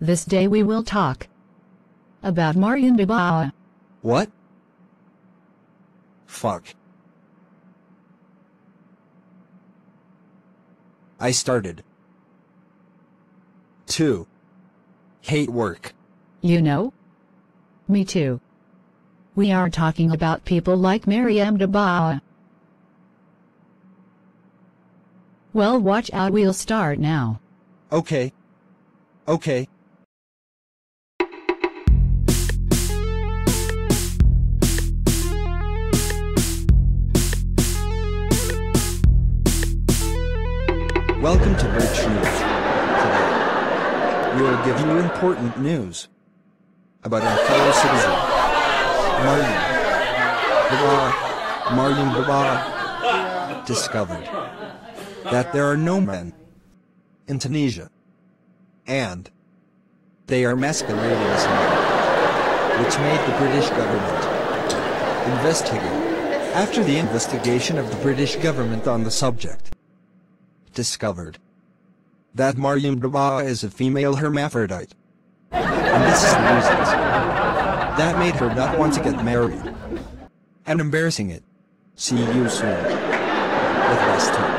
This day we will talk about Mariam Dabawa. What? Fuck. I started. 2. Hate work. You know? Me too. We are talking about people like Mariam Dabawa. Well watch out we'll start now. Okay. Okay. Welcome to Bridge News. Today, we will give you important news about our fellow citizen, Mariam Baba. Mariam Baba discovered that there are no men in Tunisia, and they are masquerading as men, which made the British government investigate. After the investigation of the British government on the subject, discovered that Mariam Baba is a female hermaphrodite. And this is the that made her not want to get married. And embarrassing it. See you soon. With less time.